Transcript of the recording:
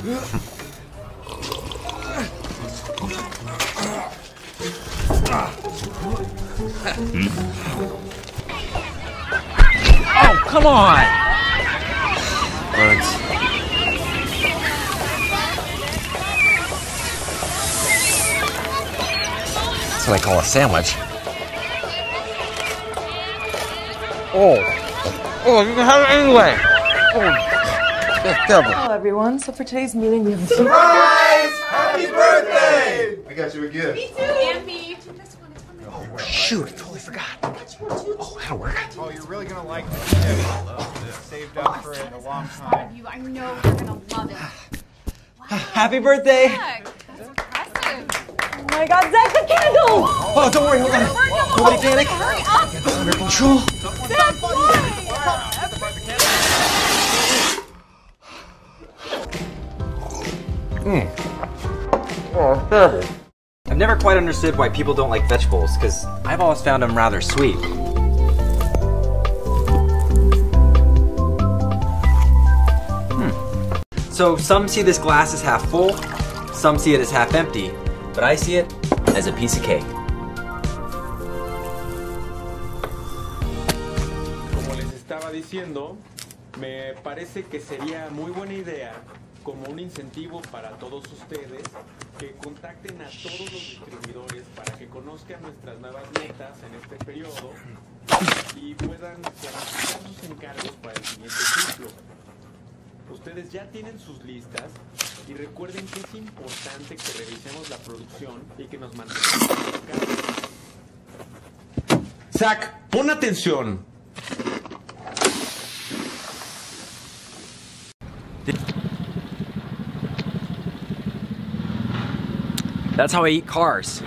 Oh, come on! Burns. That's what I call a sandwich. Oh. Oh, you can have it anyway. Oh. That's double. Hello, everyone. So for today's meeting, we have a Surprise! Happy birthday! I got you a gift. Me too. And me. Oh, shoot, I totally forgot. Oh, that'll work. Oh, you're really gonna like this gift. Saved up for it a long time. You, I know you're gonna love it. Happy birthday! That's impressive. Oh my God, Zach, the candle! Oh, oh don't worry, hold on. Nobody panic. Hurry up! Under control. Zach, why? I've never quite understood why people don't like vegetables, because I've always found them rather sweet. Hmm. So some see this glass as half full, some see it as half empty, but I see it as a piece of cake. Como les estaba diciendo, me parece que sería muy buena idea, como un incentivo para todos ustedes, que contacten a todos los distribuidores para que conozcan nuestras nuevas metas en este periodo y puedan planificar sus encargos para el siguiente ciclo. Ustedes ya tienen sus listas y recuerden que es importante que revisemos la producción y que nos mantengamos enfocados. Zach, pon atención. That's how I eat cars.